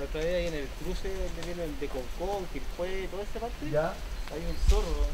la otra vez ahí en el cruce donde viene el de Concón, Quilpué, toda esa parte, Ya. hay un zorro.